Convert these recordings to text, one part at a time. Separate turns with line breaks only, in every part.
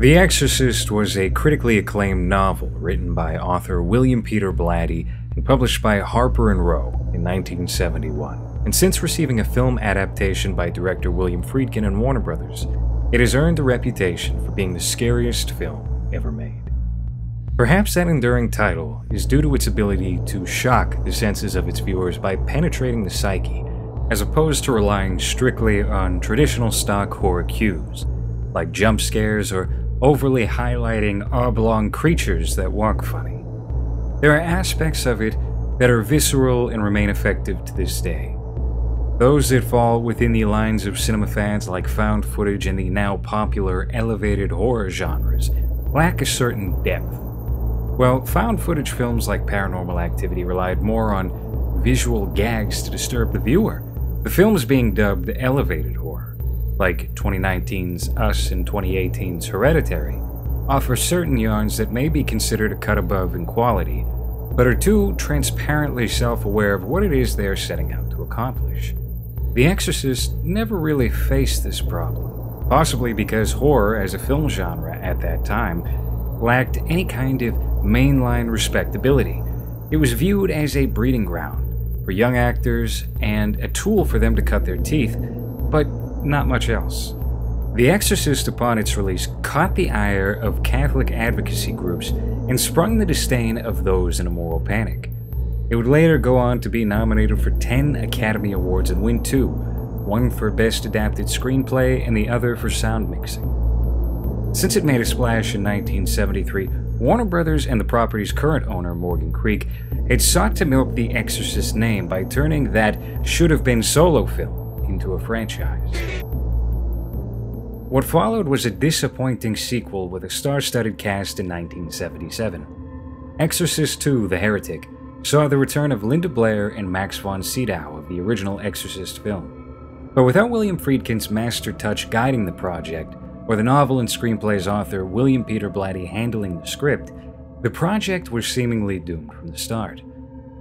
The Exorcist was a critically acclaimed novel written by author William Peter Blatty and published by Harper and Row in 1971. And since receiving a film adaptation by director William Friedkin and Warner Brothers, it has earned a reputation for being the scariest film ever made. Perhaps that enduring title is due to its ability to shock the senses of its viewers by penetrating the psyche, as opposed to relying strictly on traditional stock horror cues, like jump scares or overly highlighting oblong creatures that walk funny. There are aspects of it that are visceral and remain effective to this day. Those that fall within the lines of cinema fans like found footage and the now popular elevated horror genres lack a certain depth. Well, found footage films like Paranormal Activity relied more on visual gags to disturb the viewer. The films being dubbed elevated like 2019's Us and 2018's Hereditary, offer certain yarns that may be considered a cut above in quality, but are too transparently self aware of what it is they are setting out to accomplish. The Exorcist never really faced this problem, possibly because horror as a film genre at that time lacked any kind of mainline respectability. It was viewed as a breeding ground for young actors and a tool for them to cut their teeth, but not much else. The Exorcist, upon its release, caught the ire of Catholic advocacy groups and sprung the disdain of those in a moral panic. It would later go on to be nominated for 10 Academy Awards and win two one for Best Adapted Screenplay and the other for Sound Mixing. Since it made a splash in 1973, Warner Brothers and the property's current owner, Morgan Creek, had sought to milk the Exorcist name by turning that should have been solo film into a franchise. What followed was a disappointing sequel with a star studded cast in 1977. Exorcist II The Heretic saw the return of Linda Blair and Max von Sydow of the original Exorcist film. But without William Friedkin's master touch guiding the project, or the novel and screenplay's author William Peter Blatty handling the script, the project was seemingly doomed from the start.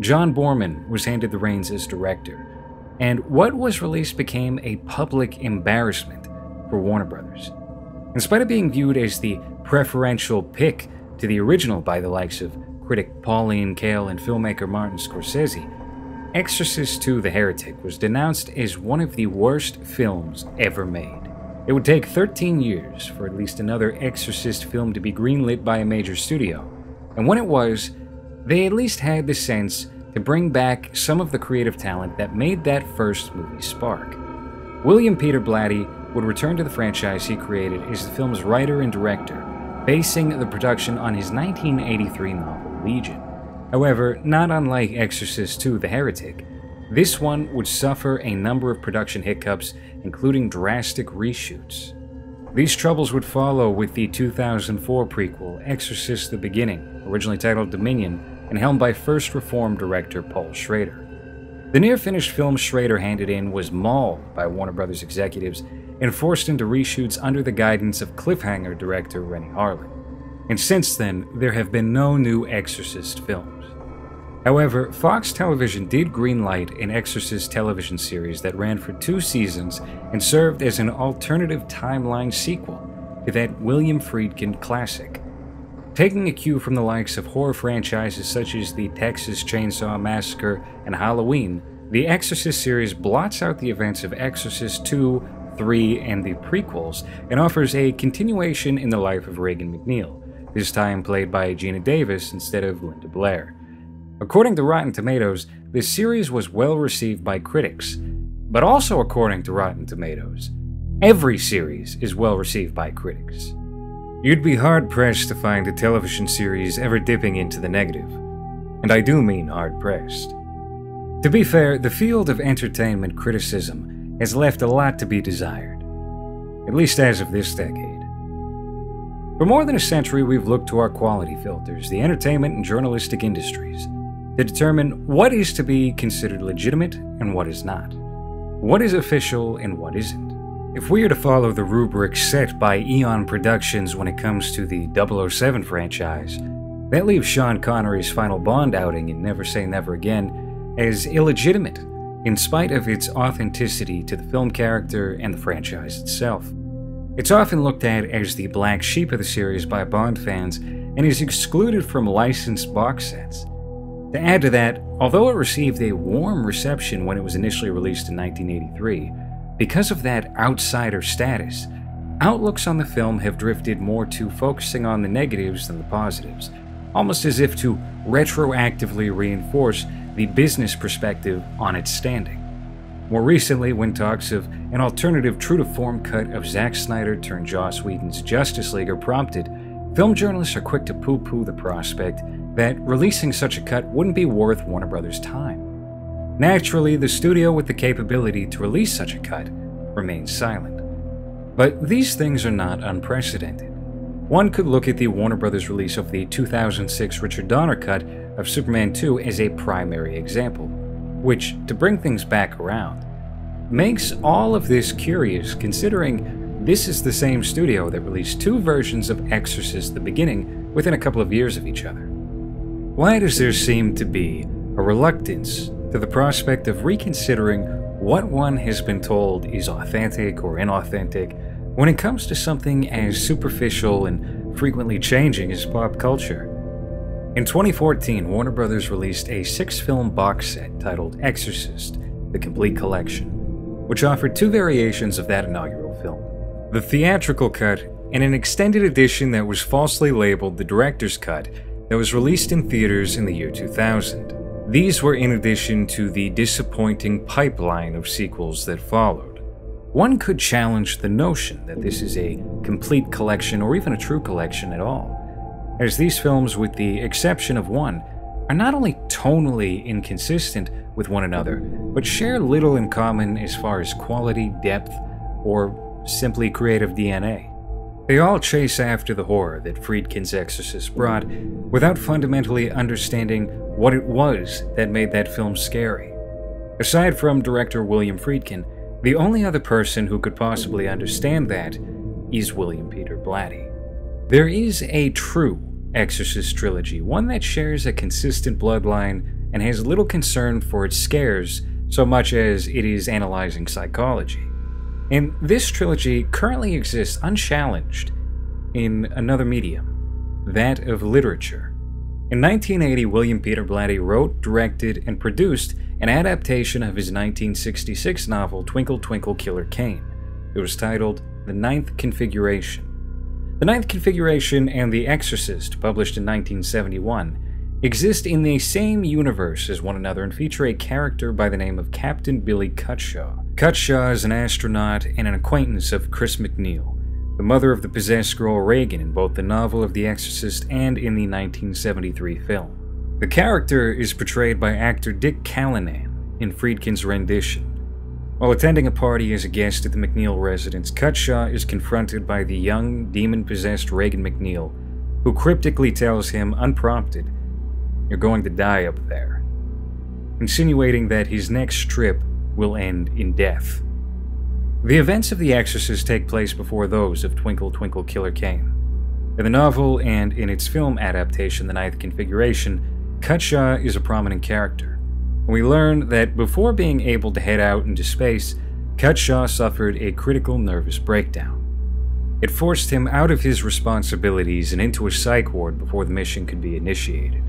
John Boorman was handed the reins as director, and what was released became a public embarrassment for Warner Brothers. In spite of being viewed as the preferential pick to the original by the likes of critic Pauline Kael and filmmaker Martin Scorsese, Exorcist II The Heretic was denounced as one of the worst films ever made. It would take 13 years for at least another Exorcist film to be greenlit by a major studio, and when it was, they at least had the sense to bring back some of the creative talent that made that first movie spark. William Peter Blatty would return to the franchise he created as the film's writer and director, basing the production on his 1983 novel Legion. However, not unlike Exorcist II The Heretic, this one would suffer a number of production hiccups including drastic reshoots. These troubles would follow with the 2004 prequel, Exorcist the Beginning, originally titled Dominion, and helmed by First Reformed director Paul Schrader. The near finished film Schrader handed in was mauled by Warner Brothers executives and forced into reshoots under the guidance of Cliffhanger director Renny Harlin. And since then, there have been no new Exorcist films. However, Fox Television did greenlight an Exorcist television series that ran for two seasons and served as an alternative timeline sequel to that William Friedkin classic. Taking a cue from the likes of horror franchises such as the Texas Chainsaw Massacre and Halloween, the Exorcist series blots out the events of Exorcist 2, 3, and the prequels and offers a continuation in the life of Regan McNeil, this time played by Geena Davis instead of Linda Blair. According to Rotten Tomatoes, this series was well received by critics. But also according to Rotten Tomatoes, every series is well received by critics. You'd be hard pressed to find a television series ever dipping into the negative. And I do mean hard pressed. To be fair, the field of entertainment criticism has left a lot to be desired, at least as of this decade. For more than a century, we've looked to our quality filters, the entertainment and journalistic industries, to determine what is to be considered legitimate and what is not, what is official and what isn't. If we are to follow the rubric set by Eon Productions when it comes to the 007 franchise, that leaves Sean Connery's final Bond outing in Never Say Never Again as illegitimate, in spite of its authenticity to the film character and the franchise itself. It's often looked at as the black sheep of the series by Bond fans and is excluded from licensed box sets. To add to that, although it received a warm reception when it was initially released in 1983, because of that outsider status, outlooks on the film have drifted more to focusing on the negatives than the positives, almost as if to retroactively reinforce the business perspective on its standing. More recently, when talks of an alternative true to form cut of Zack Snyder turned Joss Whedon's Justice League are prompted, film journalists are quick to poo poo the prospect that releasing such a cut wouldn't be worth Warner Brothers' time. Naturally, the studio with the capability to release such a cut remains silent. But these things are not unprecedented. One could look at the Warner Brothers release of the 2006 Richard Donner cut of Superman 2 as a primary example, which, to bring things back around, makes all of this curious considering this is the same studio that released two versions of Exorcist the beginning within a couple of years of each other. Why does there seem to be a reluctance to the prospect of reconsidering what one has been told is authentic or inauthentic when it comes to something as superficial and frequently changing as pop culture? In 2014, Warner Brothers released a six film box set titled Exorcist The Complete Collection, which offered two variations of that inaugural film the theatrical cut and an extended edition that was falsely labeled the director's cut that was released in theaters in the year 2000. These were in addition to the disappointing pipeline of sequels that followed. One could challenge the notion that this is a complete collection or even a true collection at all, as these films, with the exception of one, are not only tonally inconsistent with one another, but share little in common as far as quality, depth, or simply creative DNA. They all chase after the horror that Friedkin's Exorcist brought without fundamentally understanding what it was that made that film scary. Aside from director William Friedkin, the only other person who could possibly understand that is William Peter Blatty. There is a true Exorcist trilogy, one that shares a consistent bloodline and has little concern for its scares so much as it is analyzing psychology. And this trilogy currently exists unchallenged in another medium, that of literature. In 1980, William Peter Blatty wrote, directed, and produced an adaptation of his 1966 novel Twinkle Twinkle Killer Kane. It was titled The Ninth Configuration. The Ninth Configuration and The Exorcist, published in 1971, exist in the same universe as one another and feature a character by the name of Captain Billy Cutshaw. Cutshaw is an astronaut and an acquaintance of Chris McNeil, the mother of the possessed girl Regan in both the novel of The Exorcist and in the 1973 film. The character is portrayed by actor Dick Callinan in Friedkin's rendition. While attending a party as a guest at the McNeil residence, Cutshaw is confronted by the young, demon possessed Regan McNeil, who cryptically tells him, unprompted, You're going to die up there, insinuating that his next trip will end in death. The events of The Exorcist take place before those of Twinkle Twinkle Killer Kane. In the novel and in its film adaptation, The Ninth Configuration, Cutshaw is a prominent character. We learn that before being able to head out into space, Cutshaw suffered a critical nervous breakdown. It forced him out of his responsibilities and into a psych ward before the mission could be initiated.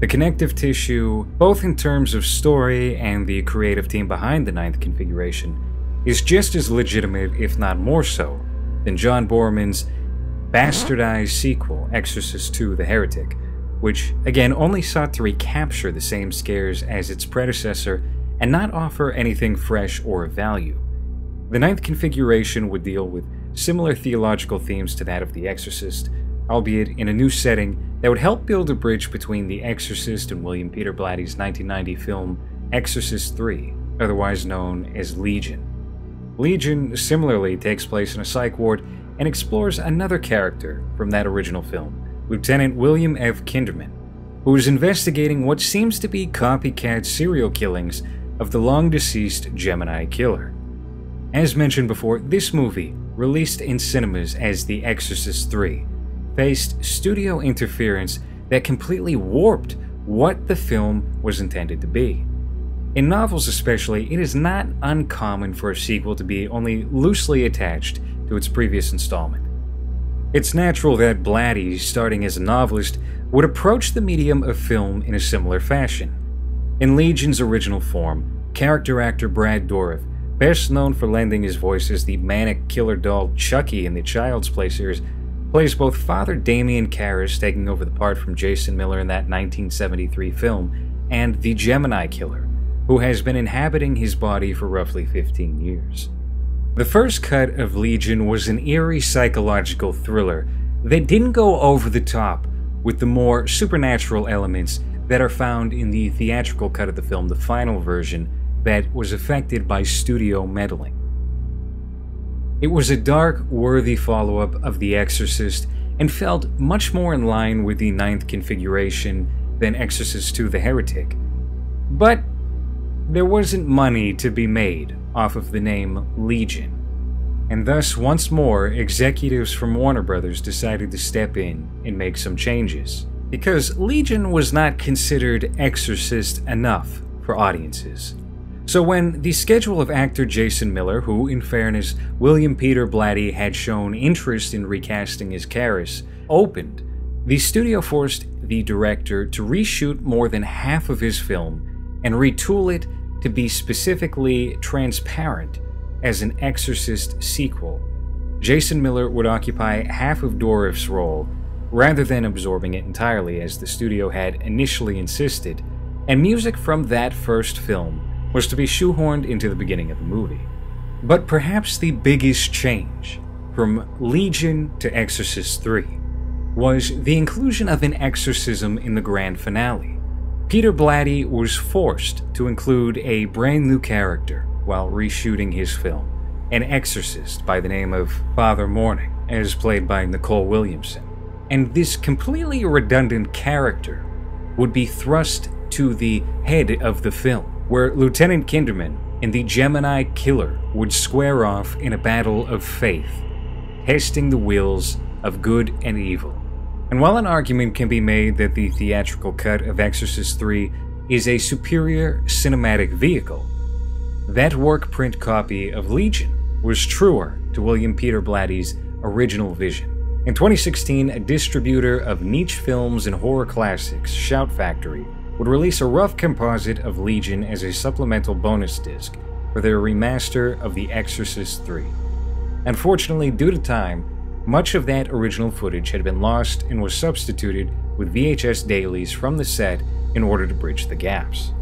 The connective tissue, both in terms of story and the creative team behind the ninth configuration, is just as legitimate, if not more so, than John Boorman's bastardized sequel, Exorcist II The Heretic, which again only sought to recapture the same scares as its predecessor and not offer anything fresh or of value. The ninth configuration would deal with similar theological themes to that of The Exorcist, albeit in a new setting that would help build a bridge between The Exorcist and William Peter Blatty's 1990 film Exorcist 3, otherwise known as Legion. Legion similarly takes place in a psych ward and explores another character from that original film, Lieutenant William F. Kinderman, who is investigating what seems to be copycat serial killings of the long deceased Gemini Killer. As mentioned before, this movie, released in cinemas as The Exorcist 3, based studio interference that completely warped what the film was intended to be. In novels, especially, it is not uncommon for a sequel to be only loosely attached to its previous installment. It's natural that Blatty, starting as a novelist, would approach the medium of film in a similar fashion. In Legion's original form, character actor Brad Dourif, best known for lending his voice as the manic killer doll Chucky in the Child's Play series, plays both Father Damien Karras, taking over the part from Jason Miller in that 1973 film, and the Gemini Killer, who has been inhabiting his body for roughly 15 years. The first cut of Legion was an eerie psychological thriller that didn't go over the top with the more supernatural elements that are found in the theatrical cut of the film, the final version, that was affected by studio meddling. It was a dark, worthy follow up of The Exorcist and felt much more in line with the ninth configuration than Exorcist II The Heretic. But there wasn't money to be made off of the name Legion. And thus, once more, executives from Warner Brothers decided to step in and make some changes. Because Legion was not considered Exorcist enough for audiences. So when the schedule of actor Jason Miller, who in fairness William Peter Blatty had shown interest in recasting as Karras, opened, the studio forced the director to reshoot more than half of his film and retool it to be specifically transparent as an Exorcist sequel. Jason Miller would occupy half of Dourif's role rather than absorbing it entirely as the studio had initially insisted, and music from that first film was to be shoehorned into the beginning of the movie. But perhaps the biggest change from Legion to Exorcist 3 was the inclusion of an exorcism in the grand finale. Peter Blatty was forced to include a brand new character while reshooting his film, an exorcist by the name of Father Morning, as played by Nicol Williamson. And this completely redundant character would be thrust to the head of the film where Lieutenant Kinderman and the Gemini Killer would square off in a battle of faith, testing the wills of good and evil. And while an argument can be made that the theatrical cut of Exorcist III is a superior cinematic vehicle, that work print copy of Legion was truer to William Peter Blatty's original vision. In 2016, a distributor of niche films and horror classics, Shout Factory, would release a rough composite of Legion as a supplemental bonus disc for their remaster of The Exorcist 3. Unfortunately, due to time, much of that original footage had been lost and was substituted with VHS dailies from the set in order to bridge the gaps.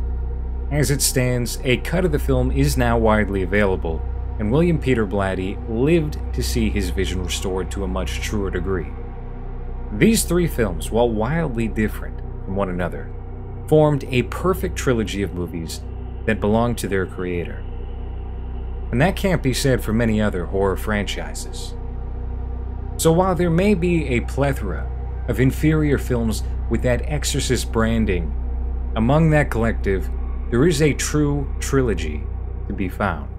As it stands, a cut of the film is now widely available, and William Peter Blatty lived to see his vision restored to a much truer degree. These three films, while wildly different from one another, formed a perfect trilogy of movies that belonged to their creator. And that can't be said for many other horror franchises. So while there may be a plethora of inferior films with that Exorcist branding, among that collective, there is a true trilogy to be found.